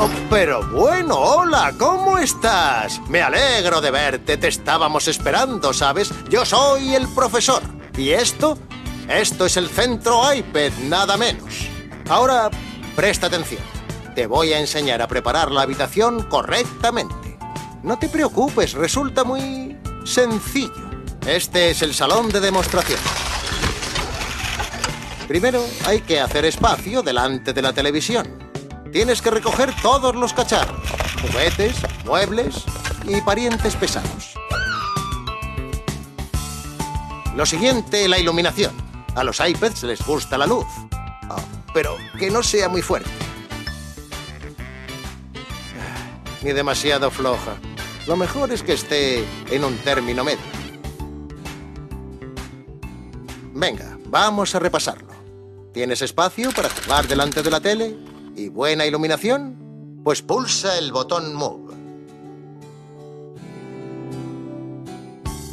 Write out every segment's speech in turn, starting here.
Oh, pero bueno, hola, ¿cómo estás? Me alegro de verte, te estábamos esperando, ¿sabes? Yo soy el profesor. ¿Y esto? Esto es el centro iPad, nada menos. Ahora, presta atención. Te voy a enseñar a preparar la habitación correctamente. No te preocupes, resulta muy sencillo. Este es el salón de demostración. Primero hay que hacer espacio delante de la televisión. Tienes que recoger todos los cacharros, juguetes, muebles y parientes pesados. Lo siguiente, la iluminación. A los iPads les gusta la luz, Oh, pero que no sea muy fuerte. Ni demasiado floja. Lo mejor es que esté en un término medio. Venga, vamos a repasarlo. ¿Tienes espacio para jugar delante de la tele? ¿Y buena iluminación? Pues pulsa el botón Move.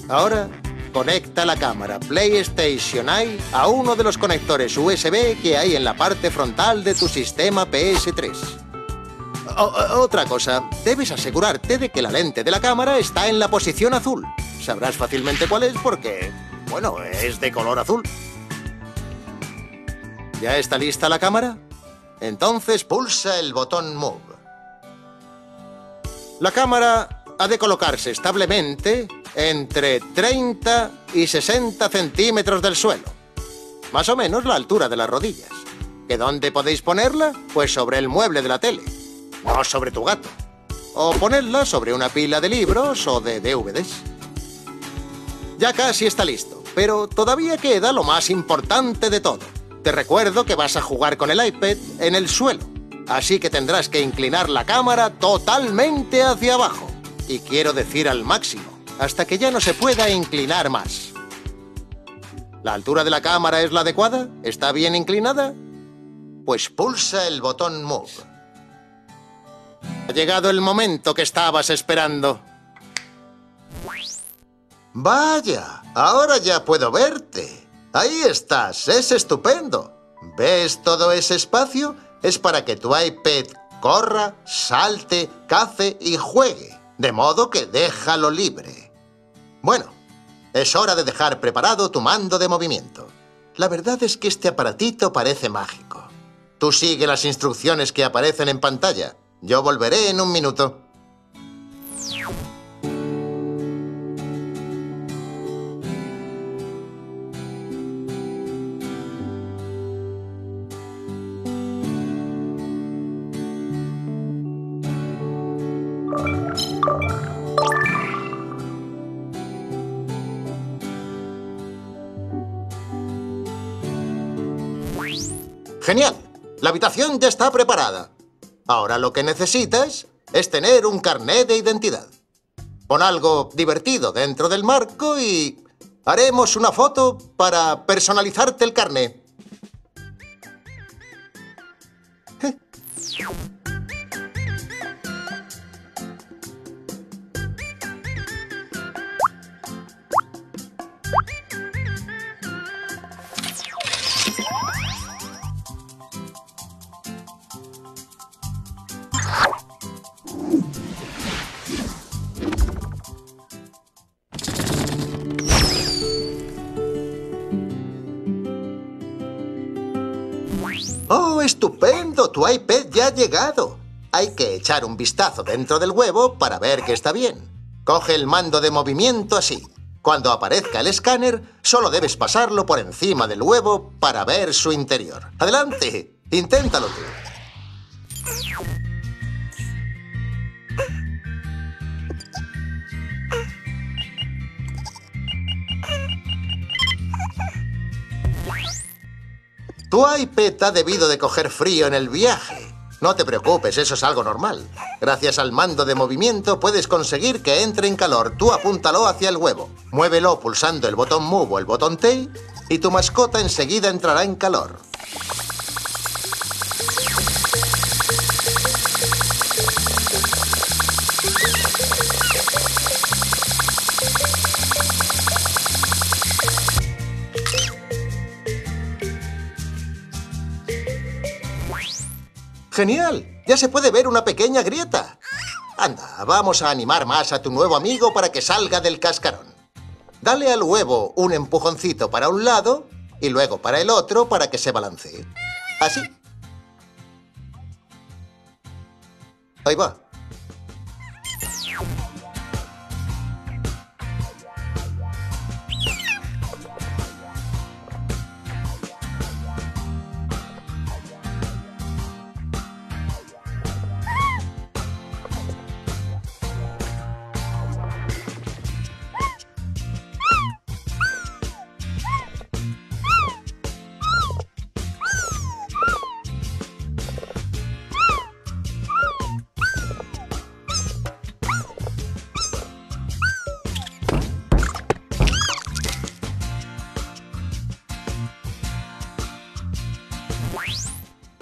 Ahora, conecta la cámara PlayStation Eye a uno de los conectores USB que hay en la parte frontal de tu sistema PS3. O- o- otra cosa, debes asegurarte de que la lente de la cámara está en la posición azul. Sabrás fácilmente cuál es porque, bueno, es de color azul. ¿Ya está lista la cámara? Entonces pulsa el botón Move. La cámara ha de colocarse establemente entre 30 y 60 centímetros del suelo. Más o menos la altura de las rodillas. ¿Que dónde podéis ponerla? Pues sobre el mueble de la tele. No sobre tu gato. O ponerla sobre una pila de libros o de DVDs. Ya casi está listo, pero todavía queda lo más importante de todo. Te recuerdo que vas a jugar con el iPad en el suelo, así que tendrás que inclinar la cámara totalmente hacia abajo. Y quiero decir al máximo, hasta que ya no se pueda inclinar más. ¿La altura de la cámara es la adecuada? ¿Está bien inclinada? Pues pulsa el botón Move. Ha llegado el momento que estabas esperando. Vaya, ahora ya puedo verte. Ahí estás, es estupendo. ¿Ves todo ese espacio? Es para que tu iPad corra, salte, cace y juegue. De modo que déjalo libre. Bueno, es hora de dejar preparado tu mando de movimiento. La verdad es que este aparatito parece mágico. Tú sigue las instrucciones que aparecen en pantalla. Yo volveré en un minuto. Genial. La habitación ya está preparada. Ahora lo que necesitas es tener un carnet de identidad. Pon algo divertido dentro del marco y haremos una foto para personalizarte el carnet. Estupendo! Tu iPad ya ha llegado. Hay que echar un vistazo dentro del huevo para ver que está bien. Coge el mando de movimiento así. Cuando aparezca el escáner, solo debes pasarlo por encima del huevo para ver su interior. ¡Adelante! Inténtalo tú. Tu iPad ha debido de coger frío en el viaje. No te preocupes, eso es algo normal. Gracias al mando de movimiento puedes conseguir que entre en calor. Tú apúntalo hacia el huevo. Muévelo pulsando el botón Move o el botón T y tu mascota enseguida entrará en calor. ¡Genial! Ya se puede ver una pequeña grieta. Anda, vamos a animar más a tu nuevo amigo para que salga del cascarón. Dale al huevo un empujoncito para un lado y luego para el otro para que se balancee. Así. Ahí va.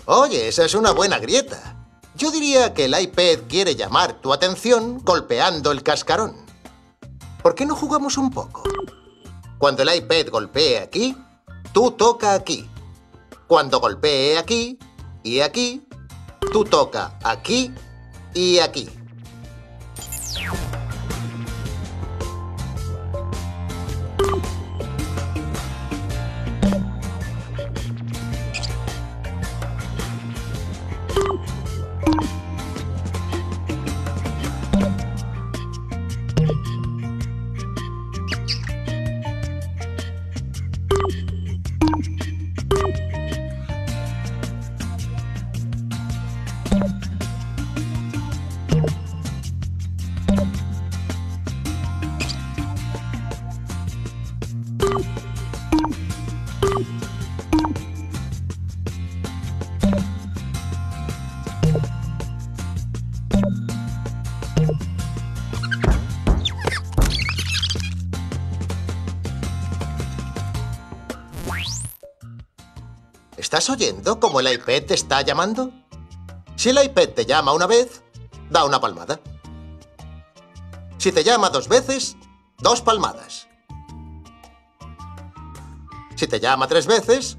Oye, esa es una buena grieta. Yo diría que el iPad quiere llamar tu atención golpeando el cascarón. ¿Por qué no jugamos un poco? Cuando el iPad golpee aquí, tú toca aquí. Cuando golpee aquí y aquí, tú toca aquí y aquí. ¿Estás oyendo cómo el iPad te está llamando? Si el iPad te llama una vez, da una palmada. Si te llama dos veces, dos palmadas. Si te llama tres veces...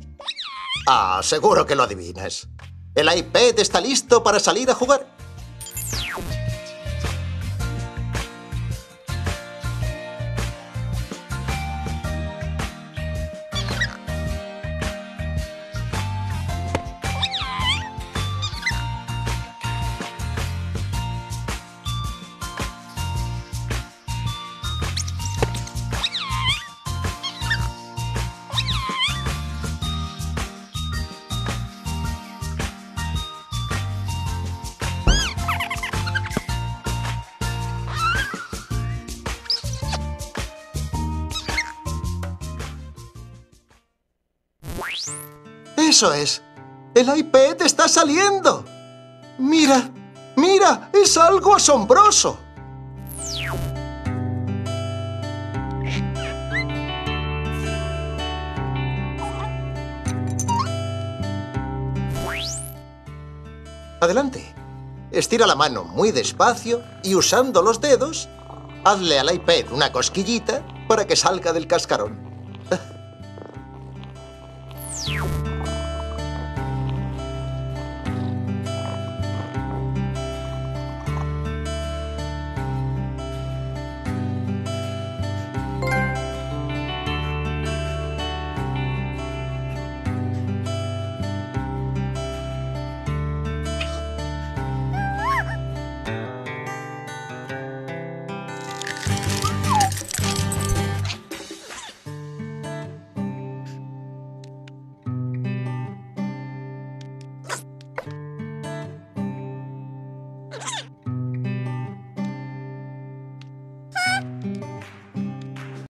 Ah, seguro que lo adivinas. El iPad está listo para salir a jugar. Eso es. El iPad está saliendo. Mira, mira, es algo asombroso. Adelante. Estira la mano muy despacio y usando los dedos, hazle al iPad una cosquillita para que salga del cascarón.